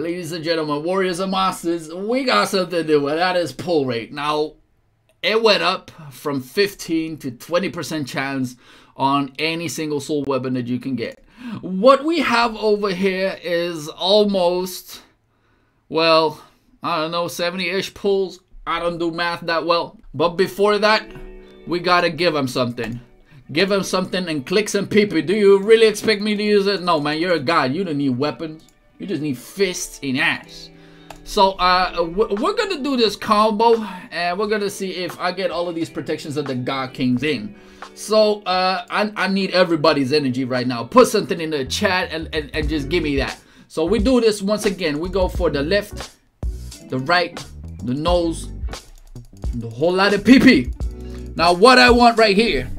ladies and gentlemen, Warriors and Masters, we got something new, and that is pull rate. Now, it went up from 15 to 20% chance on any single soul weapon that you can get. What we have over here is almost, well, I don't know, 70-ish pulls. I don't do math that well. But before that, we gotta give him something. Give him something and click some PP. Do you really expect me to use it? No, man, you're a god. You don't need weapons. You just need fists and ass. So, uh, we're gonna do this combo, and we're gonna see if I get all of these protections of the God Kings in. So, uh, I, I need everybody's energy right now. Put something in the chat and, and, and just give me that. So, we do this once again. We go for the left, the right, the nose, the whole lot of PP. Now, what I want right here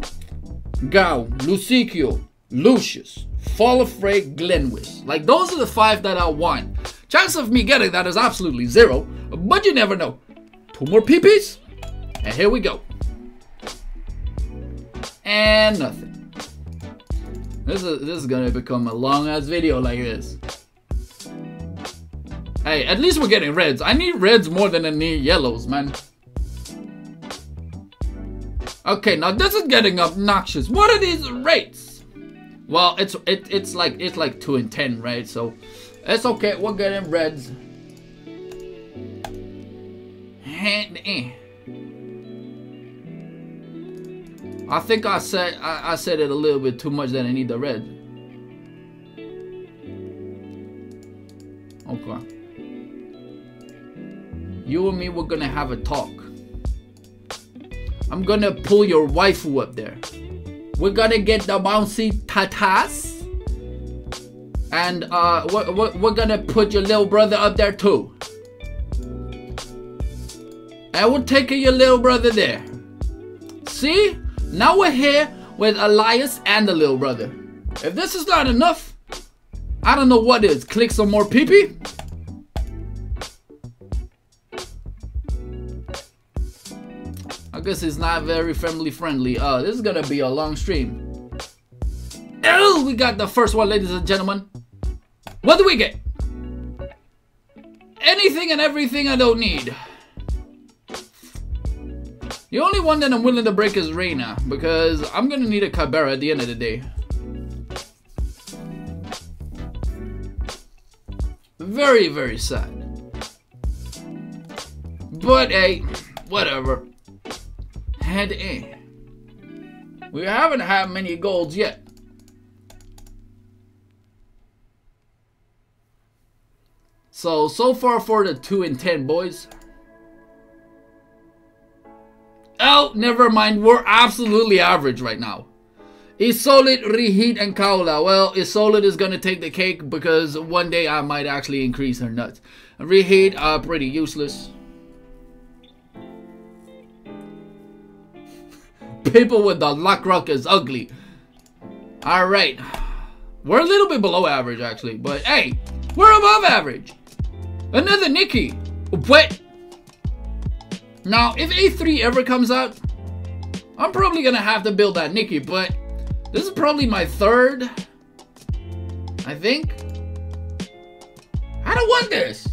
Gau, Lucikiel, Lucias, Fallen Frey, Glenwys. Like, those are the five that I want. Chance of me getting that is absolutely zero, but you never know. Two more PPs, and here we go. And nothing. This is this is gonna become a long ass video like this. Hey, at least we're getting reds. I need reds more than I need yellows, man. Okay, now this is getting obnoxious. What are these rates? Well, it's it, it's like it's like two and ten, right? So it's okay. We're getting reds. Eh. I think I said I, I said it a little bit too much that I need the red. Okay. You and me, we're gonna have a talk. I'm gonna pull your waifu up there. We're gonna get the bouncy tatas. And uh, we're, we're, we're gonna put your little brother up there too. And take your little brother there. See? Now we're here with Elias and the little brother. If this is not enough, I don't know what is. Click some more peepee. I guess it's not very family friendly. Uh, this is gonna be a long stream. Oh, we got the first one, ladies and gentlemen. What do we get? Anything and everything I don't need. The only one that I'm willing to break is Reina, because I'm gonna need a Cabera at the end of the day. Very, very sad. But hey, whatever. Head in. We haven't had many golds yet. So, so far for the 2 and 10, boys. Oh, never mind. We're absolutely average right now. Isolde, Reheat, and Kaulah. Well, Isolde is going to take the cake because one day I might actually increase her nuts. Reheat are pretty useless. People with the luck rock is ugly. Alright. We're a little bit below average, actually. But, hey, we're above average. Another Nikki. What? Now, if A3 ever comes out, I'm probably going to have to build that Nikki. But this is probably my third. I think. I don't want this.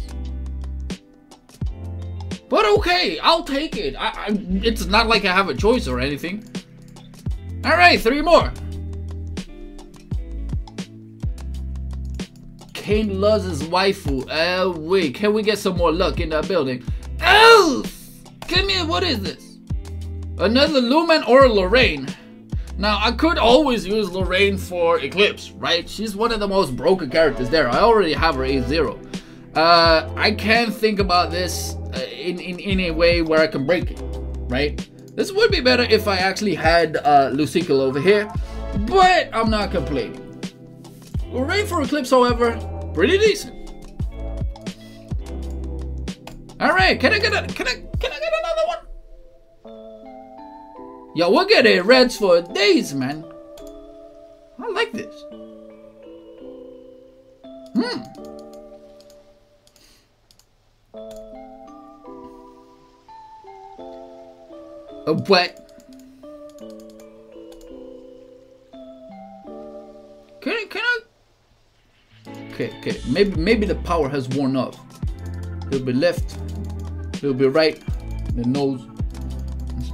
But okay, I'll take it. I, I, it's not like I have a choice or anything. Alright, three more. Kane loves his waifu. Oh, wait. Can we get some more luck in that building? Oh! Come here, what is this? Another Lumen or Lorraine? Now, I could always use Lorraine for Eclipse, right? She's one of the most broken characters there. I already have her A0. Uh, I can think about this uh, in, in, in a way where I can break it, right? This would be better if I actually had uh, Lucikiel over here, but I'm not complaining. Rain for Eclipse, however, pretty decent. All right, can I get a, can I, can I get another one? Yo, we're getting reds for days, man. I like this. Hmm. What? Can I, can I, Okay, okay. Maybe maybe the power has worn off. It'll be left. It'll be right. The nose.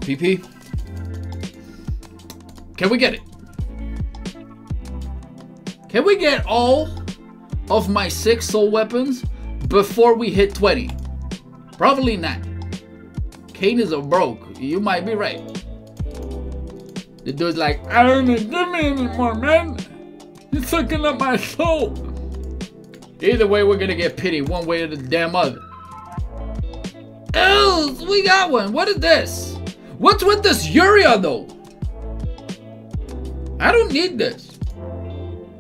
PP. Can we get it? Can we get all of my six soul weapons before we hit 20? Probably not. Kane is a broke. You might be right. The dude's like, I don't need me anymore, man. You're sucking up my soul. Either way, we're gonna get pity one way or the damn other. Else, we got one. What is this? What's with this Yuria though? I don't need this.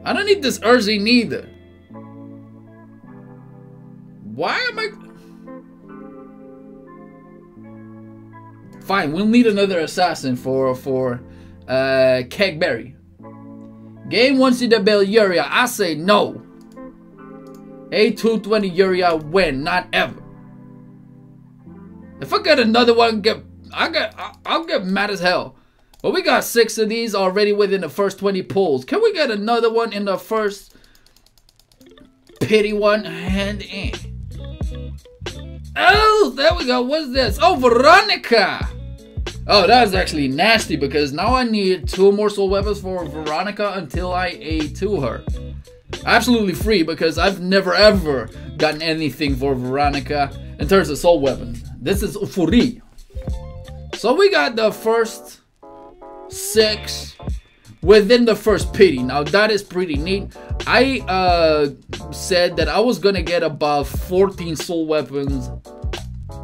I don't need this Urzi neither. Why am I... Fine, we'll need another assassin for for uh, Kegberry. Game wants you to build Yuria. I say no. A220 Yuria win, not ever. If I get another one, get I get I'll get mad as hell. But we got six of these already within the first 20 pulls. Can we get another one in the first pity one? Hand in. Oh, there we go. What's this? Oh, Veronica. Oh, that is actually nasty because now I need two more soul weapons for Veronica until I I A2 her. Absolutely free because I've never ever gotten anything for Veronica in terms of soul weapons. This is free. So we got the first six within the first pity. Now that is pretty neat. I uh, said that I was gonna get about 14 soul weapons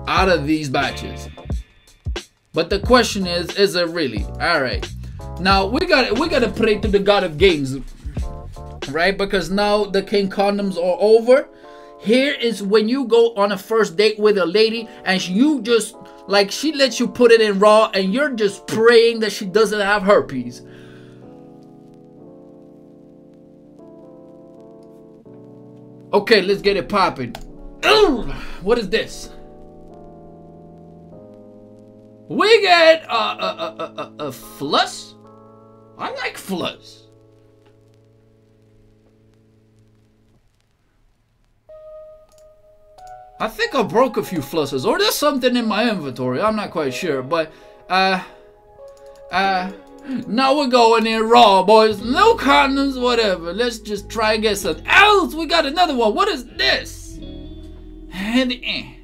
out of these batches. But the question is, is it really? Alright. Now we got we gotta pray to the god of games. Right? Because now the king condoms are over. Here is when you go on a first date with a lady and you just like she lets you put it in raw and you're just praying that she doesn't have herpes. Okay, let's get it popping. What is this? We get a, a, a, a, a fluss. I like fluss. I think I broke a few flusses, or there's something in my inventory. I'm not quite sure, but uh, uh, now we're going in raw, boys. No condoms, whatever. Let's just try and get some else. We got another one. What is this? And eh.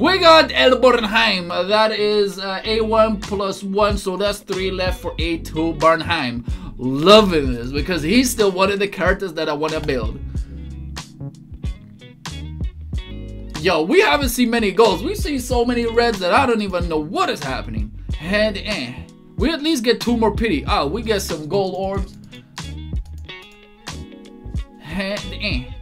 We got El Bernheim. That is uh, A1 plus 1, so that's 3 left for A2 Bernheim. Loving this because he's still one of the characters that I want to build. Yo, we haven't seen many golds. We see so many reds that I don't even know what is happening. And. We at least get two more pity. Oh, we get some gold orbs. And.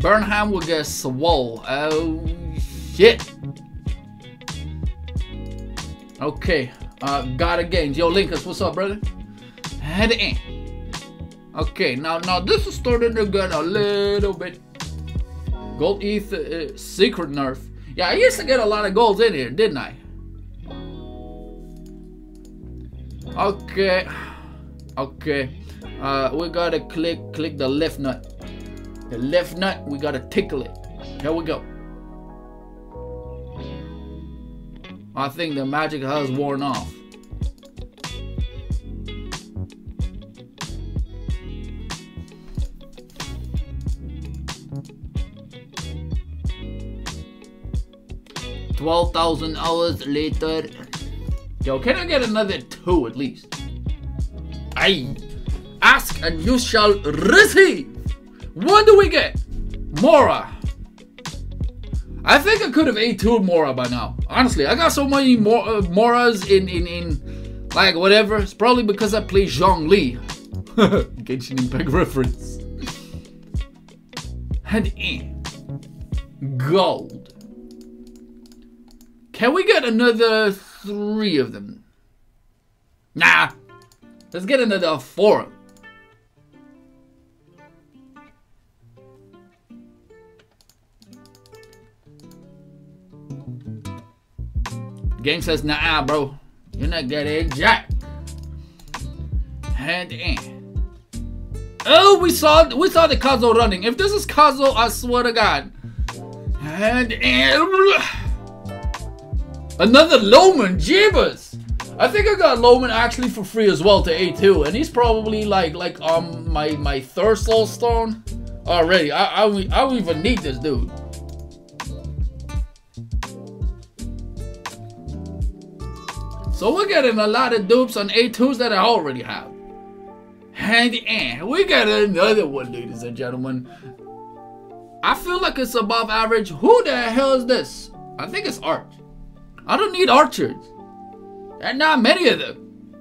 Bernheim will get swole. Oh shit. Okay. Uh got a gains. Yo, Linkus, what's up, brother? And eh. Okay, now now this is starting to get a little bit Gold ETH uh, Secret Nerf. Yeah, I used to get a lot of golds in here, didn't I? Okay. Okay. Uh, we gotta click click the left nut. The left nut, we gotta tickle it. Here we go. I think the magic has worn off. 12,000 hours later. Yo, can I get another two at least? I ask and you shall receive. What do we get? Mora. I think I could have A2 Mora by now. Honestly, I got so many more uh, Moras in, in, in, like, whatever. It's probably because I play Zhang Zhongli. Genshin Impact reference. And in. Gold. Can we get another three of them? Nah. Let's get another four. Game says, nah, bro. You're not getting jack. Hand in. Oh, we saw we saw the Kazo running. If this is Kazo, I swear to God. And, and another Loman, Jeebus. I think I got Loman actually for free as well to A2, and he's probably like like um my my third soul stone already. I I, I don't even need this dude. So we're getting a lot of dupes on A2s that I already have. And, we got another one, ladies and gentlemen. I feel like it's above average. Who the hell is this? I think it's Arch. I don't need archers. And not many of them.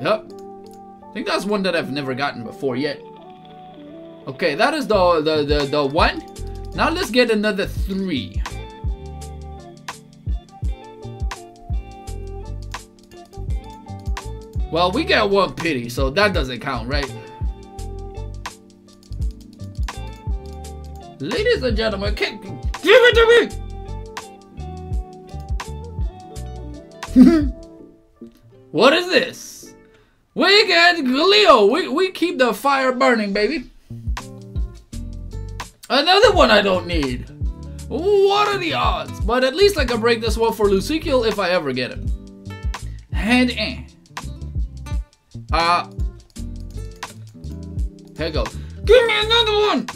Yep. I think that's one that I've never gotten before yet. Okay, that is the the the, the one. Now let's get another three. Well, we got one pity, so that doesn't count, right? Ladies and gentlemen, give it to me! what is this? We get Leo. We, we keep the fire burning, baby. Another one I don't need. What are the odds? But at least I can break this one for Lucikiel if I ever get him. And eh. Uh, here goes. Give me another one!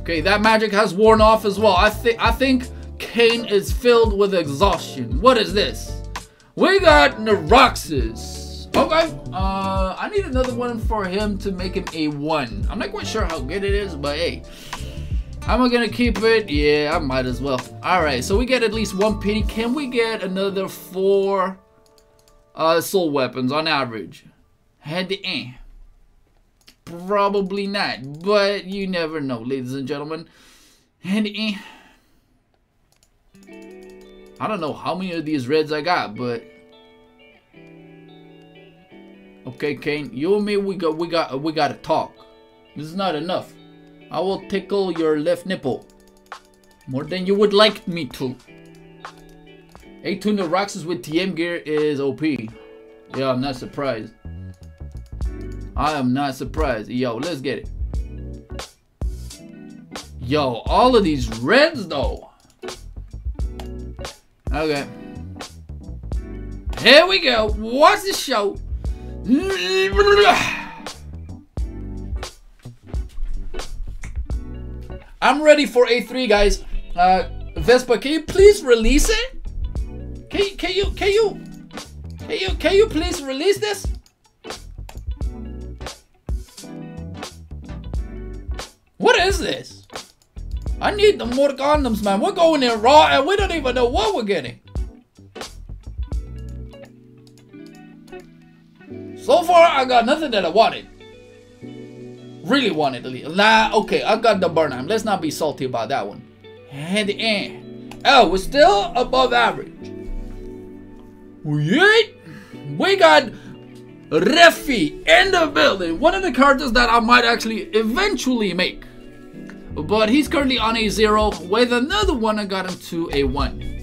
Okay, that magic has worn off as well. I think I think Kain is filled with exhaustion. What is this? We got Neraxis. Okay, uh, I need another one for him to make him a one. I'm not quite sure how good it is, but hey. Am I gonna keep it? Yeah, I might as well. Alright, so we get at least one penny. Can we get another four uh, soul weapons on average. Head to end. Probably not, but you never know, ladies and gentlemen. Head end. I don't know how many of these reds I got, but okay, Kain, you and me, we got, we got, we got to talk. This is not enough. I will tickle your left nipple more than you would like me to. A2 Neraxis with TM gear is OP. Yeah, I'm not surprised. I am not surprised. Yo, let's get it. Yo, all of these reds though. Okay. Here we go. Watch the show. I'm ready for A3, guys. Uh, Vespa, can you please release it? Can, can you, can you, can you, can you please release this? What is this? I need the more condoms, man. We're going in raw and we don't even know what we're getting. So far, I got nothing that I wanted. Really wanted to leave. Nah, okay, I got the Bernheim. Let's not be salty about that one. And Oh, we're still above average. We got Rephy in the building. One of the characters that I might actually eventually make. But he's currently on a 0 with another one I got him to a 1.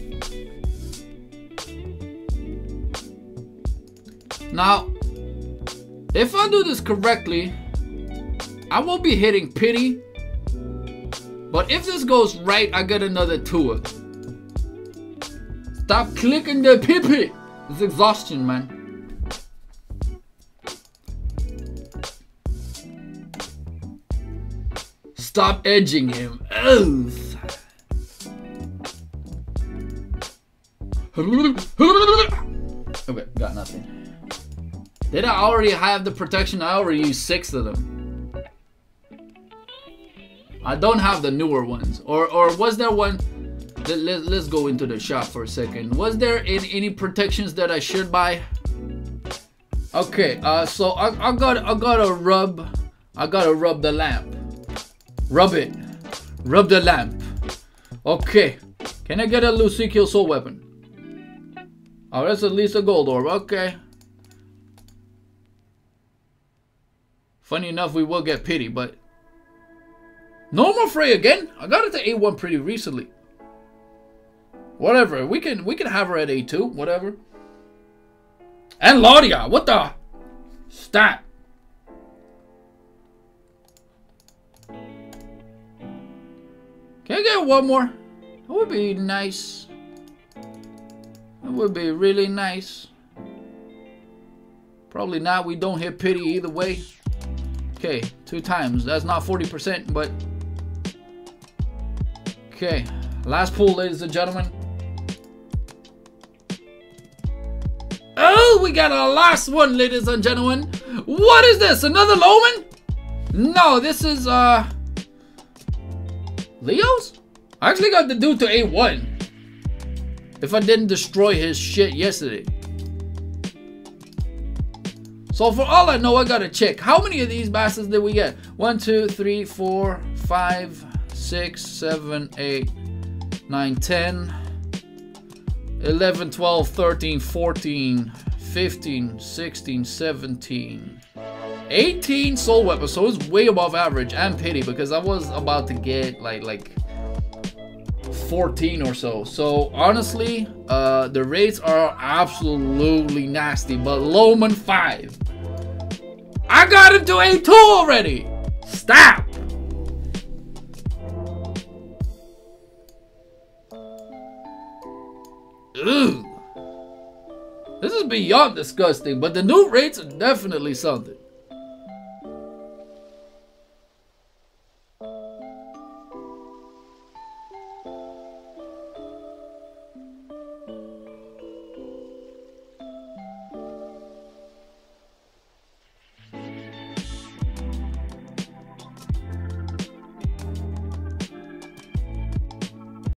Now, if I do this correctly, I won't be hitting pity. But if this goes right, I get another tour. Stop clicking the pee It's exhaustion, man. Stop edging him. Ugh. Okay, got nothing. Did I already have the protection? I already used six of them. I don't have the newer ones. Or or was there one? Let, let, us go into the shop for a second. Was there any, any protections that I should buy? Okay, uh, so I, I got I gotta rub I gotta rub the lamp. Rub it. Rub the lamp. Okay. Can I get a Lucikiel soul weapon? Oh, that's at least a gold orb. Okay. Funny enough, we will get pity, but... No more Frey again? I got it to A1 pretty recently. Whatever. We can we can have her at A2. Whatever. And Laudia, what the? Stat. Can I get one more? That would be nice. That would be really nice. Probably not. We don't hit pity either way. Okay, two times. That's not 40%, but... Okay, last pull, ladies and gentlemen. We got our last one, ladies and gentlemen. What is this? Another Loman? No, this is, uh... Leo's? I actually got the dude to A1. If I didn't destroy his shit yesterday. So for all I know, I gotta check. How many of these bastards did we get? 1, 2, 3, 4, 5, 6, 7, 8, 9, 10, 11, 12, 13, 14, 15, 16, 17, 18 soul weapons. So it's way above average and pity because I was about to get like like 14 or so. So honestly, uh, the rates are absolutely nasty. But Loman 5. I got him to A2 already. Stop. Ugh. This is beyond disgusting, but the new rates are definitely something.